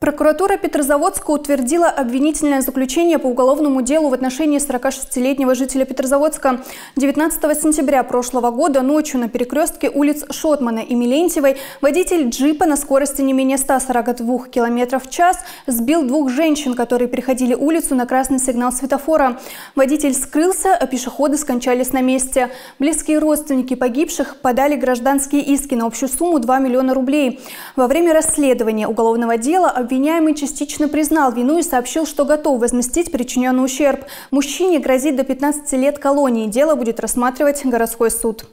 Прокуратура Петрозаводска утвердила обвинительное заключение по уголовному делу в отношении 46-летнего жителя Петрозаводска. 19 сентября прошлого года ночью на перекрестке улиц Шотмана и Милентьевой водитель джипа на скорости не менее 142 км в час сбил двух женщин, которые переходили улицу на красный сигнал светофора. Водитель скрылся, а пешеходы скончались на месте. Близкие родственники погибших подали гражданские иски на общую сумму 2 миллиона рублей. Во время расследования уголовного дела Обвиняемый частично признал вину и сообщил, что готов возместить причиненный ущерб. Мужчине грозит до 15 лет колонии. Дело будет рассматривать городской суд.